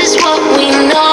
is what we know.